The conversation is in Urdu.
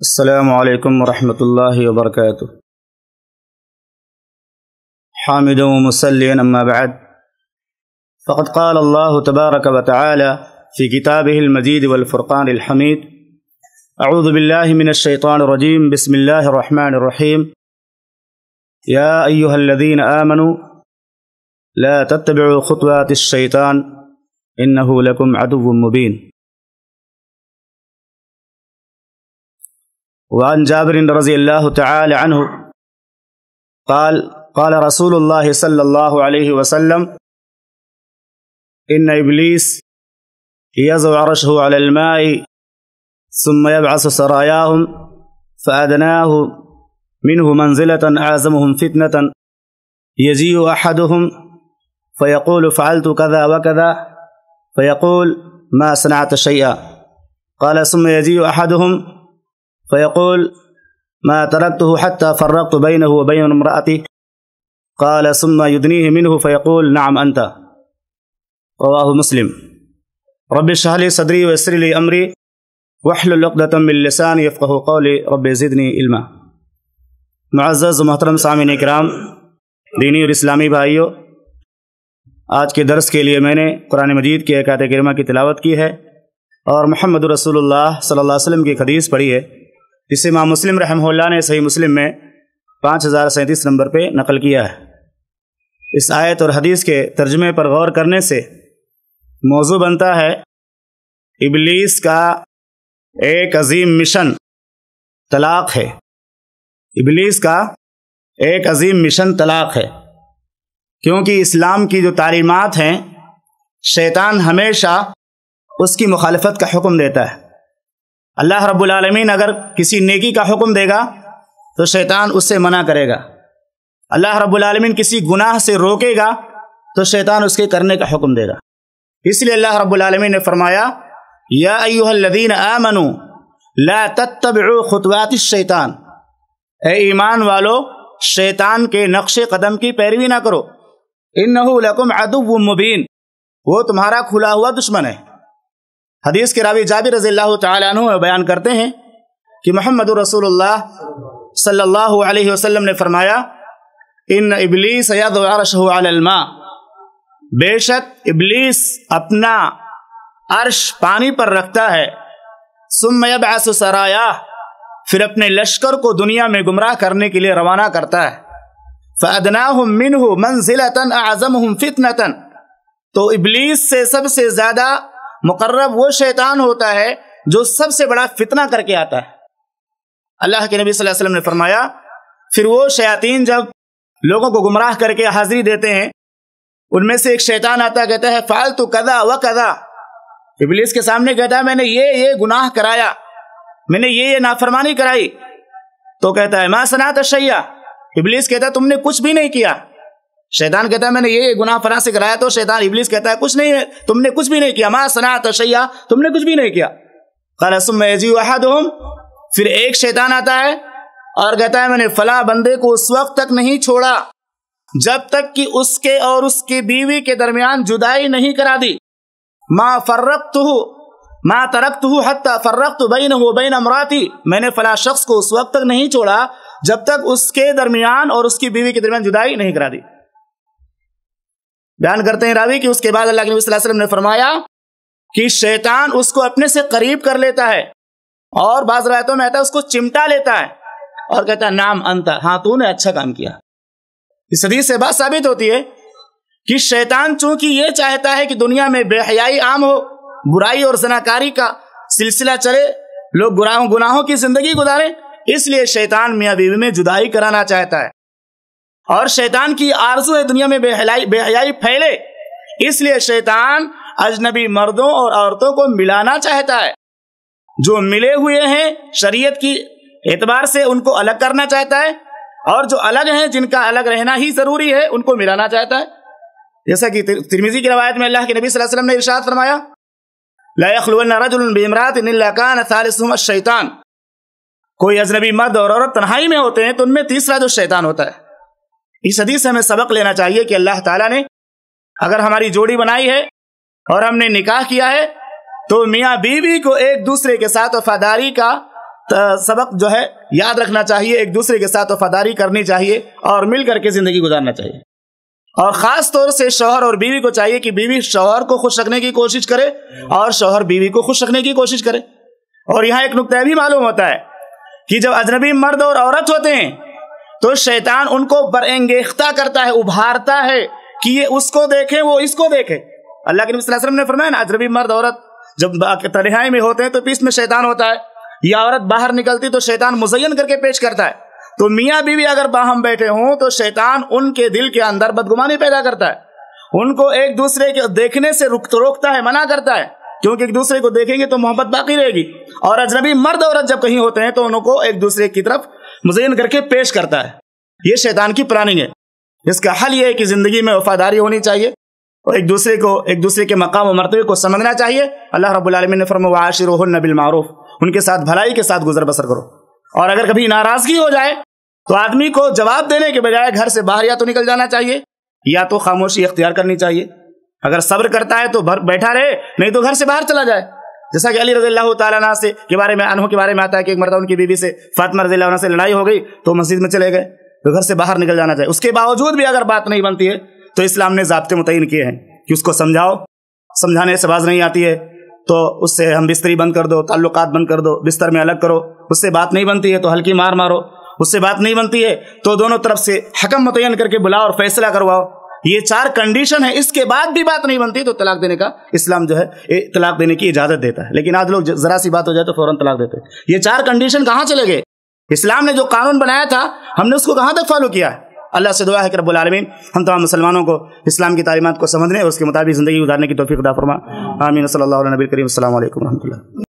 السلام عليكم ورحمة الله وبركاته. حامدا ومسليا أما بعد. فقد قال الله تبارك وتعالى في كتابه المجيد والفرقان الحميد أعوذ بالله من الشيطان الرجيم بسم الله الرحمن الرحيم. يا أيها الذين آمنوا لا تتبعوا خطوات الشيطان إنه لكم عدو مبين. وعن جابر رضي الله تعالى عنه قال قال رسول الله صلى الله عليه وسلم إن إبليس يزع عرشه على الماء ثم يبعث سراياهم فأدناه منه منزلة أعزمهم فتنة يجيء أحدهم فيقول فعلت كذا وكذا فيقول ما صنعت شيئا قال ثم يجيء أحدهم فيقول ما تركته حتى فرقت بينه وبين امرأتي قال، ثم يدنيه منه فيقول نعم أنت رواه مسلم. رب اشرح لي صدري ويسر لي أمري واحلل عقدة من لساني يفقه قولي رب زدني علما. معزز و محترم سامعین کرام دینی اور اسلامی بھائیوں آج کے درس کے لیے میں نے قرآن مجید کی ایک آیت کریمہ کی تلاوت کی ہے اور محمد رسول اللہ صلی اللہ علیہ وسلم کی حدیث پڑھی ہے۔ جسے امام مسلم رحمہ اللہ نے صحیح مسلم میں پانچ ہزار سینتیس نمبر پہ نقل کیا ہے۔ اس آیت اور حدیث کے ترجمے پر غور کرنے سے موضوع بنتا ہے، ابلیس کا ایک عظیم مشن طلاق ہے۔ ابلیس کا ایک عظیم مشن طلاق ہے۔ کیونکہ اسلام کی جو تعلیمات ہیں، شیطان ہمیشہ اس کی مخالفت کا حکم دیتا ہے۔ اللہ رب العالمین اگر کسی نیکی کا حکم دے گا تو شیطان اس سے منع کرے گا۔ اللہ رب العالمین کسی گناہ سے روکے گا تو شیطان اس کے کرنے کا حکم دے گا۔ اس لیے اللہ رب العالمین نے فرمایا، یا ایوہ الذین آمنوا، لا تتبعوا خطوات الشیطان۔ اے ایمان والو، شیطان کے نقش قدم کی پیروی نہ کرو۔ انہو لکم عدو مبین۔ وہ تمہارا کھلا ہوا دشمن ہے۔ حدیث کے راوی جابر رضی اللہ تعالیٰ عنہ بیان کرتے ہیں کہ محمد رسول اللہ صلی اللہ علیہ وسلم نے فرمایا، ان ابلیس عرشہ علی الماء. بے شک ابلیس اپنا عرش پانی پر رکھتا ہے۔ ثم یبعث سرایا، پھر اپنے لشکر کو دنیا میں گمراہ کرنے کے لیے روانہ کرتا ہے۔ فَأَدْنَاهُمْ مِنْهُ مَنْزِلَةً أَعْزَمُهُمْ فِتْنَةً۔ تو ابلیس سے سب سے زیادہ مقرب وہ شیطان ہوتا ہے جو سب سے بڑا فتنہ کر کے آتا ہے۔ اللہ کے نبی صلی اللہ علیہ وسلم نے فرمایا، پھر وہ شیاطین جب لوگوں کو گمراہ کر کے حاضری دیتے ہیں، ان میں سے ایک شیطان آتا کہتا ہے فالتو کدا و کدا ابلیس کے سامنے کہتا ہے، میں نے یہ یہ گناہ کرایا۔ میں نے یہ یہ نافرمانی کرائی۔ تو کہتا ہے، ما صنعت شیا ابلیس کہتا ہے، تم نے کچھ بھی نہیں کیا۔ شیطان کہتا ہے، میں نے یہ گناہ فلاں سے کرایا تو شیطان ابلیس کہتا ہے، کچھ نہیں ہے، تم نے کچھ بھی نہیں کیا، ما صنعت شیا تم نے کچھ بھی نہیں کیا۔ قال، ثم يجي احدهم پھر ایک شیطان آتا ہے اور کہتا ہے، میں نے فلاں بندے کو اس وقت تک نہیں چھوڑا، جب تک کہ اس کے اور اس کی بیوی کے درمیان جدائی نہیں کرا دی۔ ما فرقتہ ما ترکتہ حتی فرقت بینہ و بین امراتی۔ میں نے فلاں شخص کو اس وقت تک نہیں چھوڑا، جب تک اس کے درمیان اور اس کی بیوی کے درمیان جدائی نہیں کرا دی۔ بیان کرتے ہیں راوی کہ اس کے بعد اللہ کے نبی صلی اللہ علیہ وسلم نے فرمایا کہ شیطان اس کو اپنے سے قریب کر لیتا ہے اور بعض روایتوں میں آتا ہے اس کو چمٹا لیتا ہے اور کہتا ہے نام انتا ہاں تو نے اچھا کام کیا۔ اس حدیث سے بات ثابت ہوتی ہے کہ شیطان چونکہ یہ چاہتا ہے کہ دنیا میں بے حیائی عام ہو، برائی اور زناکاری کا سلسلہ چلے، لوگ گناہوں گناہوں کی زندگی گزارے، اس لیے شیطان میاں بیوی میں جدائی کرانا چاہتا ہے۔ اور شیطان کی آرزو ہے دنیا میں بے حیائی بے حیائی پھیلے۔ اس لیے شیطان اجنبی مردوں اور عورتوں کو ملانا چاہتا ہے۔ جو ملے ہوئے ہیں، شریعت کی اعتبار سے ان کو الگ کرنا چاہتا ہے۔ اور جو الگ ہیں، جن کا الگ رہنا ہی ضروری ہے، ان کو ملانا چاہتا ہے۔ جیسا کہ ترمیزی کی روایت میں اللہ کے نبی صلی اللہ علیہ وسلم نے ارشاد فرمایا، لا يخلون رجل بامرات الا كان ثالثهم الشیطان۔ کوئی اجنبی مرد اور عورت تنہائی میں ہوتے ہیں، تو ان میں تیسرا جو شیطان ہوتا ہے۔ اس حدیث سے ہمیں سبق لینا چاہیے کہ اللہ تعالیٰ نے اگر ہماری جوڑی بنائی ہے اور ہم نے نکاح کیا ہے، تو میاں بیوی کو ایک دوسرے کے ساتھ وفاداری کا سبق جو ہے، یاد رکھنا چاہیے، ایک دوسرے کے ساتھ وفاداری کرنی چاہیے اور مل کر کے زندگی گزارنا چاہیے۔ اور خاص طور سے شوہر اور بیوی کو چاہیے کہ بیوی شوہر کو خوش رکھنے کی کوشش کرے اور شوہر بیوی کو خوش رکھنے کی کوشش کرے۔ اور یہاں ایک نقطہ بھی معلوم ہوتا ہے کہ جب اجنبی مرد اور عورت ہوتے ہیں تو شیطان ان کو برانگیختہ کرتا ہے، ابھارتا ہے کہ یہ اس کو دیکھیں وہ اس کو دیکھے۔ اللہ کے نبی صلی اللہ علیہ وسلم نے فرمایا، نا، اجنبی مرد، عورت، جب تنہائی میں ہوتے ہیں تو پیس میں شیطان ہوتا ہے۔ یا عورت باہر نکلتی تو شیطان مزین کر کے پیش کرتا ہے۔ تو میاں بیوی اگر باہم بیٹھے ہوں تو شیطان ان کے دل کے اندر بدگمانی پیدا کرتا ہے۔ ان کو ایک دوسرے کے دیکھنے سے رک روکتا ہے، منع کرتا ہے۔ کیونکہ ایک دوسرے کو دیکھیں گے تو محبت باقی رہے گی۔ اور اجنبی مرد، عورت جب کہیں ہوتے ہیں تو ان کو ایک دوسرے کی طرف مزین کر کے پیش کرتا ہے۔ یہ شیطان کی پلاننگ ہے۔ اس کا حل یہ ہے کہ زندگی میں وفاداری ہونی چاہیے اور ایک دوسرے کو، ایک دوسرے کے مقام و مرتبے کو سمجھنا چاہیے۔ اللہ رب العالمین نے فرما واشر بالمعروف ان کے ساتھ بھلائی کے ساتھ گزر بسر کرو۔ اور اگر کبھی ناراضگی ہو جائے، تو آدمی کو جواب دینے کے بجائے گھر سے باہر یا تو نکل جانا چاہیے، یا تو خاموشی اختیار کرنی چاہیے۔ اگر صبر کرتا ہے تو بیٹھا رہے، نہیں تو گھر سے باہر چلا جائے۔ جیسا کہ علی رضی اللہ تعالیٰ عنہ سے کے بارے میں انہوں کے بارے میں آتا ہے کہ ایک مرتبہ ان کی بیوی سے فاطمہ رضی اللہ عنہ سے لڑائی ہو گئی تو مسجد میں چلے گئے، تو گھر سے باہر نکل جانا چاہیے۔ اس کے باوجود بھی اگر بات نہیں بنتی ہے تو اسلام نے ضابطے متعین کیے ہیں کہ اس کو سمجھاؤ۔ سمجھانے سے باز نہیں آتی ہے تو اس سے ہم بستری بند کر دو، تعلقات بند کر دو، بستر میں الگ کرو۔ اس سے بات نہیں بنتی ہے تو ہلکی مار مارو۔ اس سے بات نہیں بنتی ہے تو دونوں طرف سے حکم متعین کر کے بلاؤ اور فیصلہ کرواؤ۔ یہ چار کنڈیشن ہے اس کے بعد بھی بات نہیں بنتی تو طلاق دینے کا اسلام جو ہے طلاق دینے کی اجازت دیتا ہے۔ لیکن آج لوگ ذرا سی بات ہو جائے تو فوراً طلاق دیتے ہیں۔ یہ چار کنڈیشن کہاں چلے گئے؟ اسلام نے جو قانون بنایا تھا، ہم نے اس کو کہاں تک فالو کیا؟ ہے اللہ سے دعا ہے کہ رب العالمین ہم تمام مسلمانوں کو اسلام کی تعلیمات کو سمجھنے اور اس کے مطابق زندگی گزارنے کی توفیق دا فرما۔ آمین۔ صلی اللہ علیہ نبی کریم السلام علیکم و رحمۃ اللہ۔